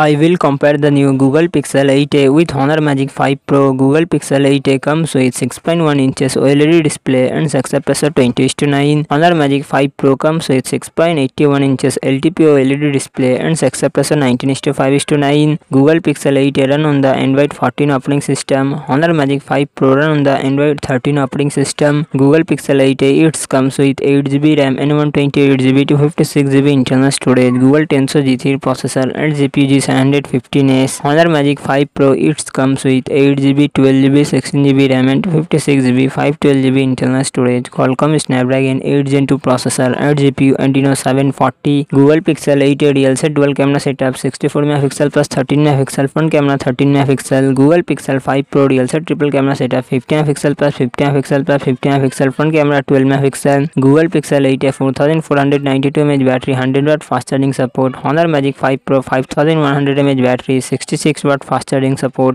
I will compare the new Google Pixel 8a with Honor Magic 5 Pro. Google Pixel 8a comes with 6.1 inches OLED display and success ratio 20:9. Honor Magic 5 Pro comes with 6.81 inches LTPO OLED display and success ratio 19:5:9. Google Pixel 8a run on the Android 14 operating system. Honor Magic 5 Pro run on the Android 13 operating system. Google Pixel 8a it comes with 8GB RAM and 128GB to 56GB internal storage. Google Tensor G3 processor and GPU G715S. Honor Magic 5 Pro it comes with 8GB, 12GB, 16GB RAM and 56GB, 512GB internal storage. Qualcomm Snapdragon 8 Gen 2 processor and GPU Adreno 740. Google Pixel 8a real set dual camera setup 64 megapixel plus 13 megapixel front camera 13 megapixel. Google Pixel 5 Pro real set triple camera setup 50 megapixel plus 50 megapixel plus 50 megapixel front camera 12 megapixel. Google Pixel 8a 4492 mAh battery 100 watt fast charging support. Honor Magic 5 Pro 5100 mAh battery 66 watt fast charging support